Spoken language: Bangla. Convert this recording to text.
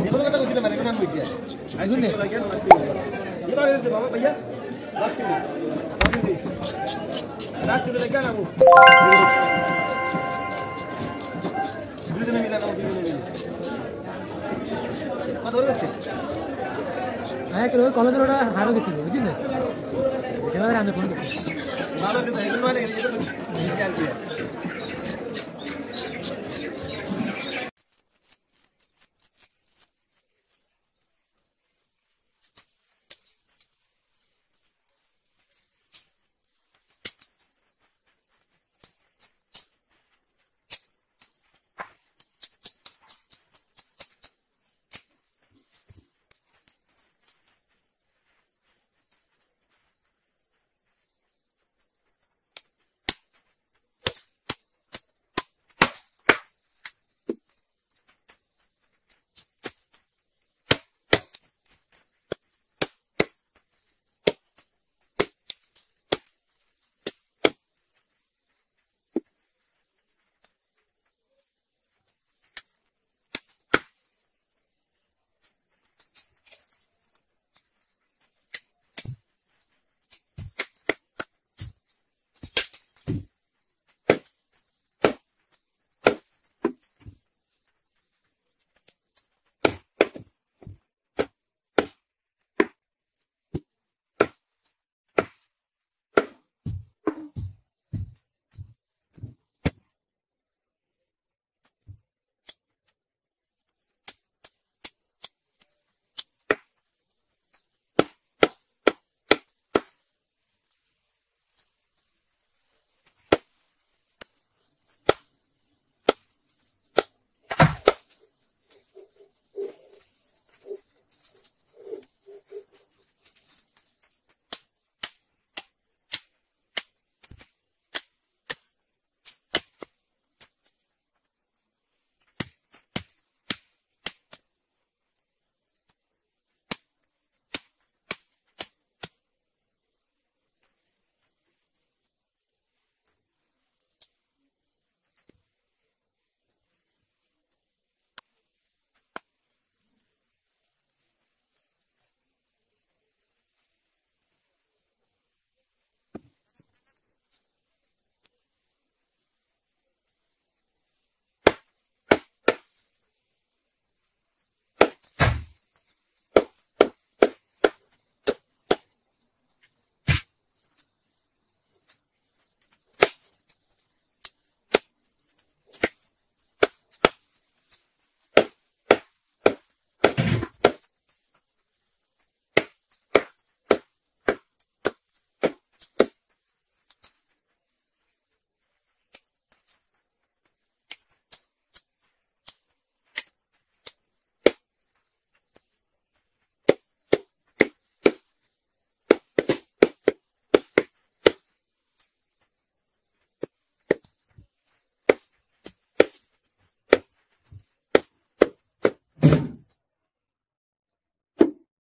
এগুলো কথা কইছিলাম মানে এগুলো আমি বুঝিয়া আইসুন দে এবার এসে বাবা ভাইয়া লাস্ট মিনিট লাস্ট মিনিট লাগা না দুজনে মিলে নাও দুজনে মিলে কত যাচ্ছে হ্যাঁ ওই কলেজের ওটা হারও গেছিল বুঝলি না সেভাবে আমি ফোন করছি